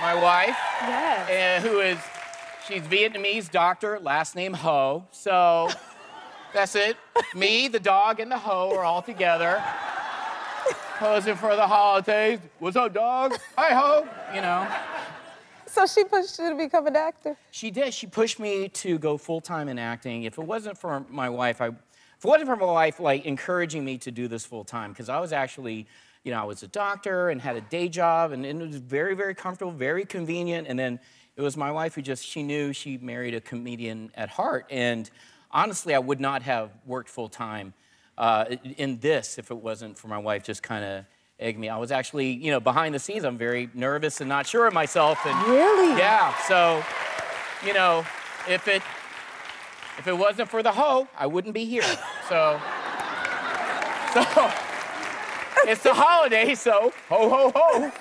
my wife, Yes. who is, she's Vietnamese doctor, last name Ho. So that's it. Me, the dog, and the Ho are all together. Posing for the holidays. What's up, dog? Hi, Ho. You know. So she pushed you to become an actor? She did. She pushed me to go full time in acting. If it wasn't for my wife, I, if it wasn't for my wife, like encouraging me to do this full time, because I was actually, you know, I was a doctor and had a day job, and, and it was very, very comfortable, very convenient. And then it was my wife who just, she knew she married a comedian at heart, and honestly, I would not have worked full time uh, in this if it wasn't for my wife just kind of egg me. I was actually, you know, behind the scenes, I'm very nervous and not sure of myself. And Really? Yeah. So, you know, if it if it wasn't for the Ho, I wouldn't be here. So, so it's a holiday, so ho, ho, ho.